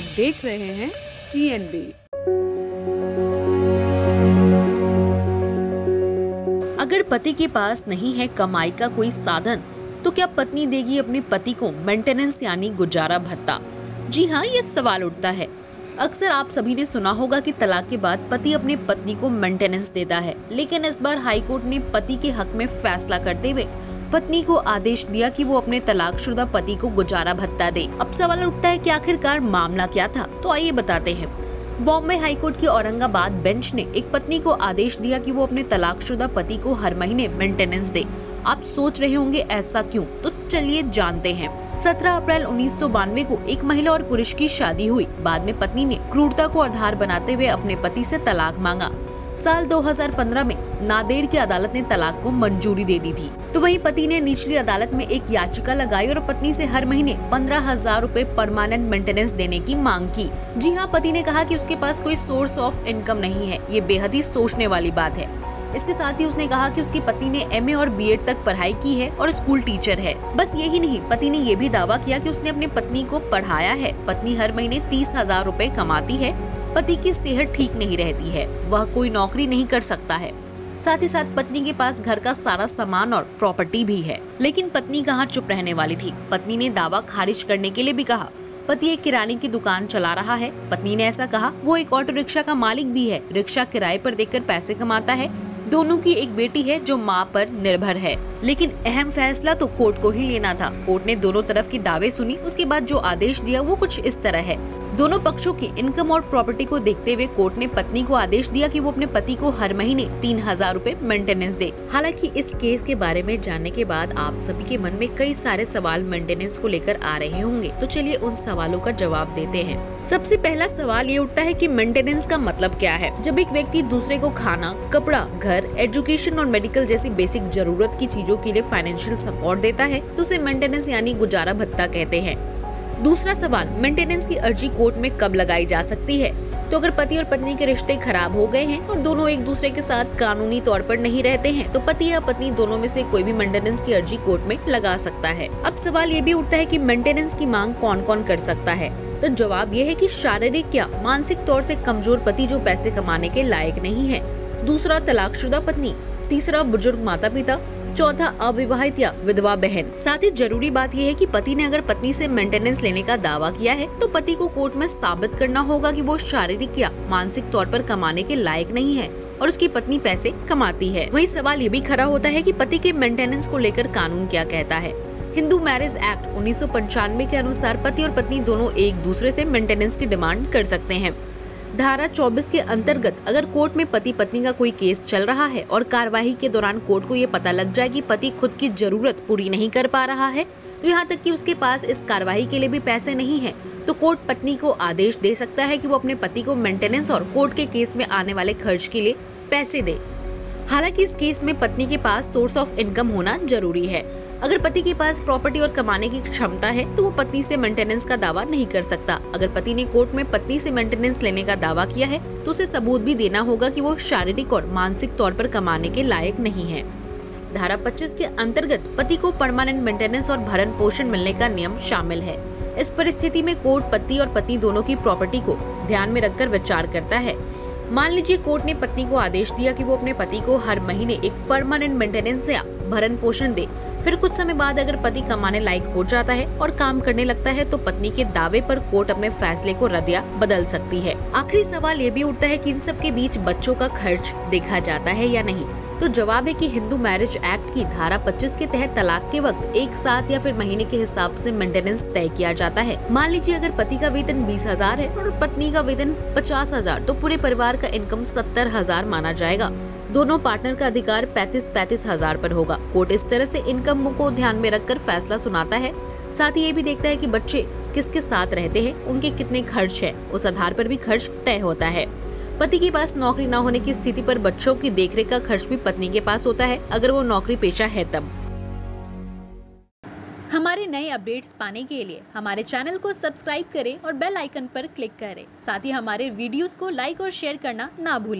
आप देख रहे हैं टीएनबी अगर पति के पास नहीं है कमाई का कोई साधन तो क्या पत्नी देगी अपने पति को मेंटेनेंस यानी गुजारा भत्ता? जी हाँ ये सवाल उठता है। अक्सर आप सभी ने सुना होगा कि तलाक के बाद पति अपने पत्नी को मेंटेनेंस देता है, लेकिन इस बार हाईकोर्ट ने पति के हक में फैसला करते हुए पत्नी को आदेश दिया कि वो अपने तलाकशुदा पति को गुजारा भत्ता दे। अब सवाल उठता है, कि आखिरकार मामला क्या था? तो आइए बताते हैं। बॉम्बे हाईकोर्ट की औरंगाबाद बेंच ने एक पत्नी को आदेश दिया कि वो अपने तलाकशुदा पति को हर महीने मेंटेनेंस दे। आप सोच रहे होंगे, ऐसा क्यों? तो चलिए जानते हैं। 17 अप्रैल उन्नीस सौ बानवे को एक महिला और पुरुष की शादी हुई। बाद में पत्नी ने क्रूरता को आधार बनाते हुए अपने पति से तलाक मांगा। साल 2015 में नादेड़ की अदालत ने तलाक को मंजूरी दे दी थी। तो वहीं पति ने निचली अदालत में एक याचिका लगाई और पत्नी से हर महीने पंद्रह हज़ार रूपए परमानेंट मेंटेनेंस देने की मांग की। जी हाँ पति ने कहा कि उसके पास कोई सोर्स ऑफ़ इनकम नहीं है। ये बेहद ही सोचने वाली बात है। इसके साथ ही उसने कहा कि उसकी पति ने एमए और बीएड तक पढ़ाई की है और स्कूल टीचर है। बस यही नहीं, पति ने ये भी दावा किया कि उसने अपनी पत्नी को पढ़ाया है। पत्नी हर महीने तीस हज़ार रूपए कमाती है। पति की सेहत ठीक नहीं रहती है। वह कोई नौकरी नहीं कर सकता है। साथ ही साथ पत्नी के पास घर का सारा सामान और प्रॉपर्टी भी है। लेकिन पत्नी कहाँ चुप रहने वाली थी? पत्नी ने दावा खारिज करने के लिए भी कहा। पति एक किराने की दुकान चला रहा है। पत्नी ने ऐसा कहा, वो एक ऑटो रिक्शा का मालिक भी है। रिक्शा किराए पर देकर पैसे कमाता है। दोनों की एक बेटी है जो माँ पर निर्भर है। लेकिन अहम फैसला तो कोर्ट को ही लेना था। कोर्ट ने दोनों तरफ़ की दावे सुनी। उसके बाद जो आदेश दिया वो कुछ इस तरह है। दोनों पक्षों की इनकम और प्रॉपर्टी को देखते हुए कोर्ट ने पत्नी को आदेश दिया कि वो अपने पति को हर महीने तीन हज़ार रूपए मेंटेनेंस दे। हालाँकि इस केस के बारे में जानने के बाद आप सभी के मन में कई सारे सवाल मेंटेनेंस को लेकर आ रहे होंगे। तो चलिए उन सवालों का जवाब देते हैं। सबसे पहला सवाल ये उठता है की मेंटेनेंस का मतलब क्या है? जब एक व्यक्ति दूसरे को खाना, कपड़ा, घर एजुकेशन और मेडिकल जैसी बेसिक ज़रूरत की चीज़ों के लिए फाइनेंशियल सपोर्ट देता है तो उसे मेंटेनेंस यानी गुजारा भत्ता कहते हैं। दूसरा सवाल मेंटेनेंस की अर्जी कोर्ट में कब लगाई जा सकती है? तो अगर पति और पत्नी के रिश्ते खराब हो गए हैं और दोनों एक दूसरे के साथ कानूनी तौर पर नहीं रहते हैं तो पति या पत्नी दोनों में से कोई भी मेंटेनेंस की अर्जी कोर्ट में लगा सकता है। अब सवाल ये भी उठता है कि मेंटेनेंस की मांग कौन कौन कर सकता है? तो जवाब ये है कि शारीरिक या मानसिक तौर से कमज़ोर पति जो पैसे कमाने के लायक नहीं है। दूसरा, तलाकशुदा पत्नी। तीसरा, बुज़ुर्ग माता पिता चौथा अविवाहित या विधवा बहन। साथ ही ज़रूरी बात यह है कि पति ने अगर पत्नी से मेंटेनेंस लेने का दावा किया है तो पति को कोर्ट में साबित करना होगा कि वो शारीरिक या मानसिक तौर पर कमाने के लायक नहीं है और उसकी पत्नी पैसे कमाती है। वही सवाल ये भी खड़ा होता है कि पति के मेंटेनेंस को लेकर कानून क्या कहता है? हिंदू मैरिज एक्ट उन्नीस सौ पंचानवे के अनुसार पति और पत्नी दोनों एक दूसरे से मेंटेनेंस की डिमांड कर सकते हैं। धारा 24 के अंतर्गत अगर कोर्ट में पति पत्नी का कोई केस चल रहा है और कार्यवाही के दौरान कोर्ट को ये पता लग जाए कि पति खुद की ज़रूरत पूरी नहीं कर पा रहा है तो यहाँ तक कि उसके पास इस कार्यवाही के लिए भी पैसे नहीं है तो कोर्ट पत्नी को आदेश दे सकता है कि वो अपने पति को मेंटेनेंस और कोर्ट के केस में आने वाले खर्च के लिए पैसे दे। हालाँकि इस केस में पत्नी के पास सोर्स ऑफ़ इनकम होना ज़रूरी है। अगर पति के पास प्रॉपर्टी और कमाने की क्षमता है तो वो पत्नी से मेंटेनेंस का दावा नहीं कर सकता। अगर पति ने कोर्ट में पत्नी से मेंटेनेंस लेने का दावा किया है तो उसे सबूत भी देना होगा कि वो शारीरिक और मानसिक तौर पर कमाने के लायक नहीं है। धारा 25 के अंतर्गत पति को परमानेंट मेंटेनेंस और भरण पोषण मिलने का नियम शामिल है। इस परिस्थिति में कोर्ट पति और पत्नी दोनों की प्रॉपर्टी को ध्यान में रखकर विचार करता है। मान लीजिए कोर्ट ने पत्नी को आदेश दिया कि वो अपने पति को हर महीने एक परमानेंट मेंटेनेंस या भरण पोषण दे फिर कुछ समय बाद अगर पति कमाने लायक हो जाता है और काम करने लगता है तो पत्नी के दावे पर कोर्ट अपने फैसले को रद्द या बदल सकती है। आखिरी सवाल ये भी उठता है कि इन सब के बीच बच्चों का खर्च देखा जाता है या नहीं? तो जवाब है कि हिंदू मैरिज एक्ट की धारा 25 के तहत तलाक के वक्त एक साथ या फिर महीने के हिसाब से मेंटेनेंस तय किया जाता है। मान लीजिए अगर पति का वेतन बीस हज़ार है और पत्नी का वेतन पचास हज़ार तो पूरे परिवार का इनकम सत्तर हज़ार माना जाएगा। दोनों पार्टनर का अधिकार पैंतीस पैंतीस हज़ार पर होगा। कोर्ट इस तरह से इनकम को ध्यान में रखकर फैसला सुनाता है। साथ ही ये भी देखता है कि बच्चे किसके साथ रहते हैं, उनके कितने खर्च है, उस आधार पर भी खर्च तय होता है। पति के पास नौकरी न होने की स्थिति पर बच्चों की देखरेख का खर्च भी पत्नी के पास होता है, अगर वो नौकरी पेशा है तब। हमारे नए अपडेट्स पाने के लिए हमारे चैनल को सब्सक्राइब करें और बेल आइकन पर क्लिक करें। साथ ही हमारे वीडियोस को लाइक और शेयर करना ना भूलें।